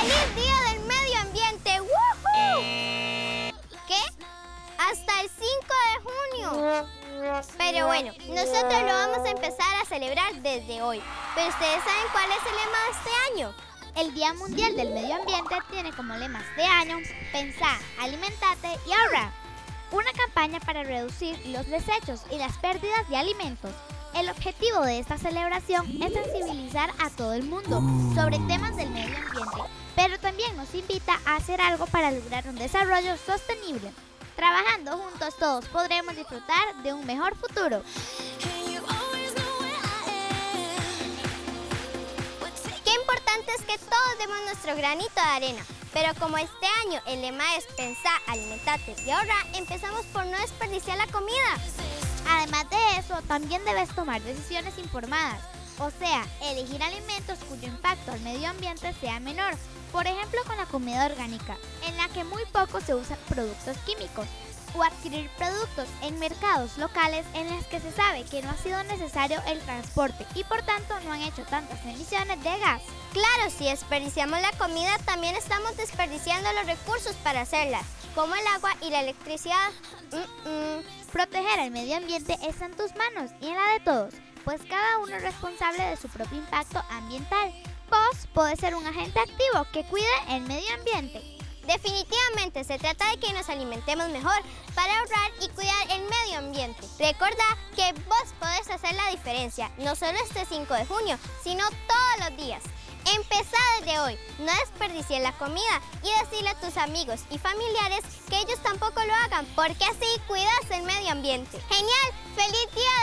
¡Feliz Día del Medio Ambiente! ¡Woohoo! ¿Qué? Hasta el 5 de junio. Pero bueno, nosotros lo vamos a empezar a celebrar desde hoy. Pero ustedes saben cuál es el lema de este año. El Día Mundial del Medio Ambiente tiene como lemas de año Pensá, alimentate y ahorra. Una campaña para reducir los desechos y las pérdidas de alimentos. El objetivo de esta celebración es sensibilizar a todo el mundo sobre temas del medio ambiente, pero también nos invita a hacer algo para lograr un desarrollo sostenible. Trabajando juntos todos podremos disfrutar de un mejor futuro. Qué importante es que todos demos nuestro granito de arena. Pero como este año el lema es pensar, alimentate y ahorra, empezamos por no desperdiciar la comida. Además de eso, también debes tomar decisiones informadas, o sea, elegir alimentos cuyo impacto al medio ambiente sea menor, por ejemplo con la comida orgánica, en la que muy poco se usan productos químicos, o adquirir productos en mercados locales en los que se sabe que no ha sido necesario el transporte y por tanto no han hecho tantas emisiones de gas. Claro, si desperdiciamos la comida, también estamos desperdiciando los recursos para hacerla, como el agua y la electricidad. Mm, mm. Proteger el medio ambiente está en tus manos y en la de todos, pues cada uno es responsable de su propio impacto ambiental. Vos podés ser un agente activo que cuide el medio ambiente. Definitivamente se trata de que nos alimentemos mejor para ahorrar y cuidar el medio ambiente. Recuerda que vos podés hacer la diferencia, no solo este 5 de junio, sino todos los días. Empezá desde hoy, no desperdicies la comida y decirle a tus amigos y familiares que ellos tampoco lo hagan, porque así cuidas el medio ambiente. ¡Genial! ¡Feliz Día!